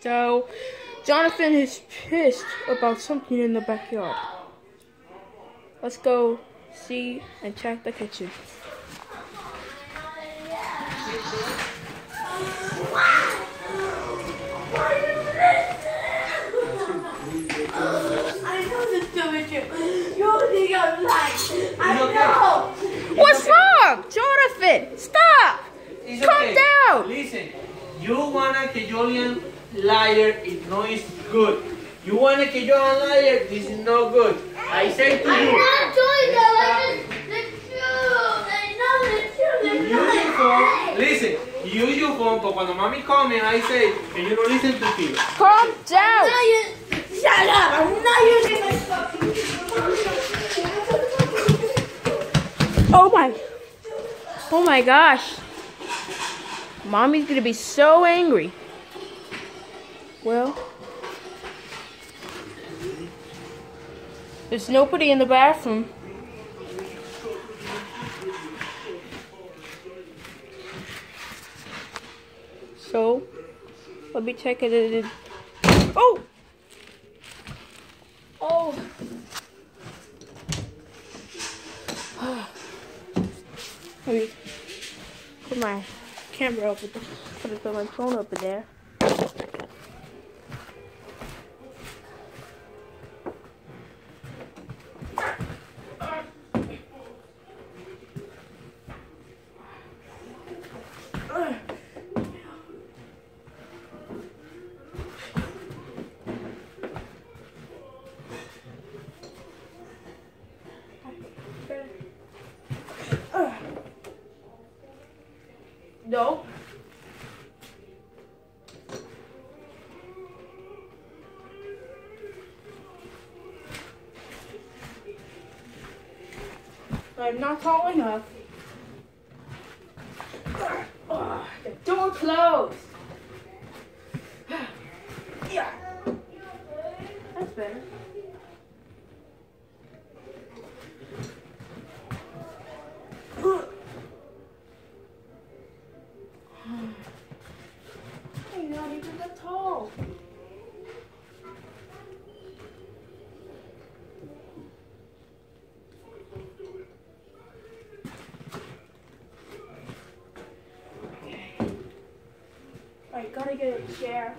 So, Jonathan is pissed about something in the backyard. Let's go see and check the kitchen. I know this stupid you. You think I'm lying. I know. What's wrong? Jonathan, stop! It's Calm okay. down. Listen, you wanna que Julian liar, it no is good. You wanna que Johan liar, this is no good. I say to I'm you, not doing that. Like the, the truth. I know the truth. use your phone. Listen, use your phone, but cuando mami come, I say, can you no listen to me? Calm down. Now you, shut up. I'm not using my fucking Oh my. Oh my gosh. Mommy's gonna be so angry. Well, there's nobody in the bathroom. So, let me check it in. Oh! Oh! Let me put my camera up, put put my phone up in there. No. I'm not tall enough. Ugh, the door closed. Yeah. That's better. Alright, gotta get a chair.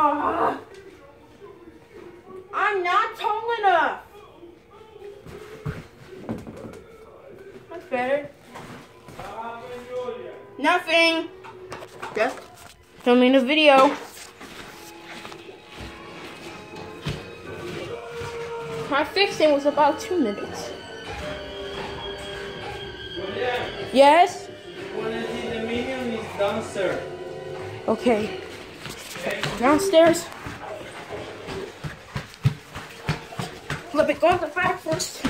I'm not tall enough. That's better. Nothing. Just filming a video. My fixing was about two minutes. Yes? The minion is downstairs. Okay. Downstairs. Let me go to the back first.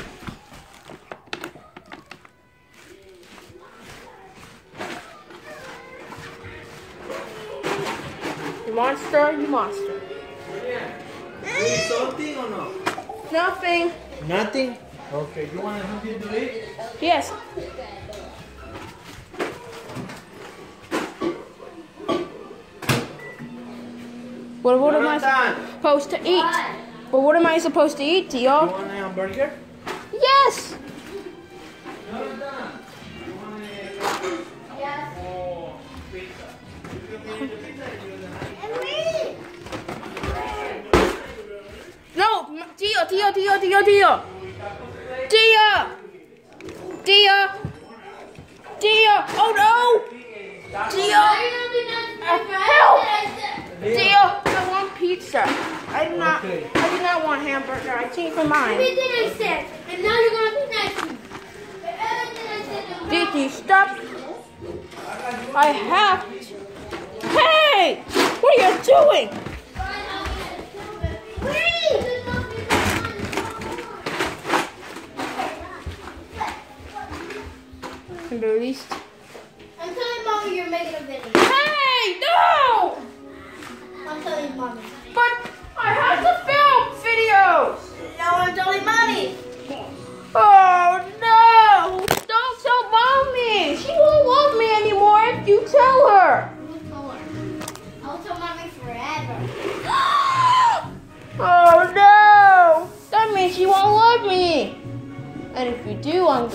You monster, you monster. Doing something or no? Nothing. Nothing? Okay, you want something do it? Yes. What, what am I Jonathan, supposed to eat? But what am I supposed to eat, You Tio? want a hamburger? Yes. Jonathan, you want a pizza? You can eat the pizza if you want. No, m- Tio, Tio, Tio, Tio, Tio. Tio. Tio. Tio. Oh no. Tio. Help. Deal. I want pizza. I do not. Okay. I do not want hamburger. I changed my mind. Everything I said, and now you're gonna be nice to me. Dicky, stop. I have. To. Hey, what are you doing? Released. Mommy. But I have to film videos. No, I'm telling mommy. Oh no! Don't tell mommy. She won't love me anymore if you tell her. I'll tell her. I'll tell mommy forever. oh no! That means she won't love me. And if you do, I'm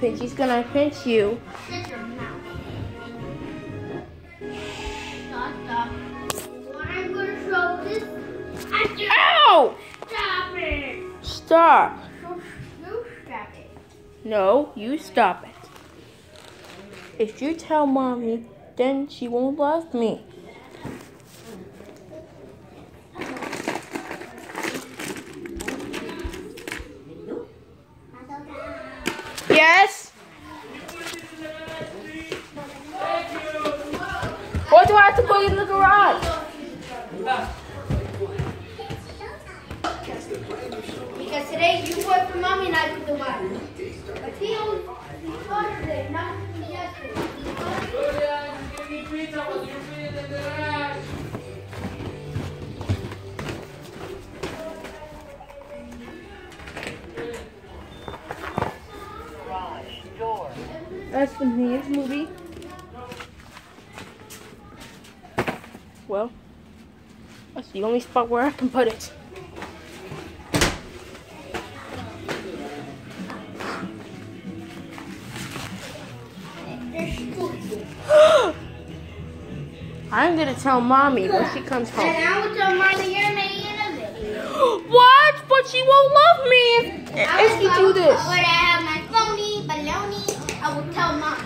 Pinchy's gonna pinch you. Ow! stop it. Stop. You, stop it. No, you stop it. If you tell mommy, then she won't love me. Yes? What do I have to put in the garage? Today you work for mommy and I do the one. But he not yesterday. He started- That's the Minions movie. Well, that's the only spot where I can put it. I'm gonna tell mommy when she comes And home. I will tell mommy you're making a video. What? But she won't love me if, if you do this. I have my phony, baloney, I will tell mom.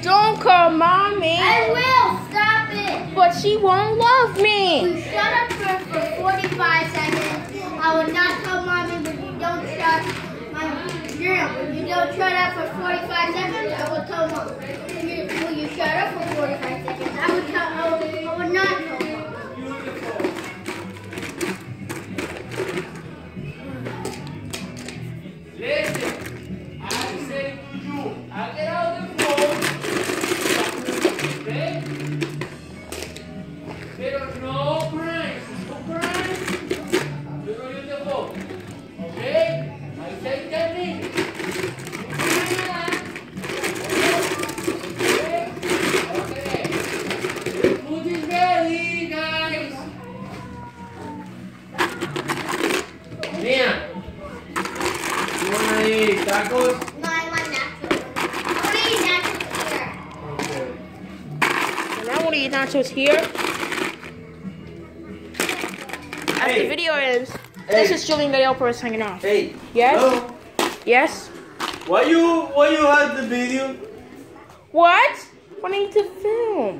Don't call mommy. I will, stop it. But she won't love me. You shut up for, for 45 seconds. I will not tell mommy when you don't shut my girl. Don't shut up for 45 seconds, I want to eat nachos here. As the video ends, Hey. this is Julian Gadiel Perez hanging off. Hey. Yes? Hello? Yes? Why you why you had the video? What? Wanting to film.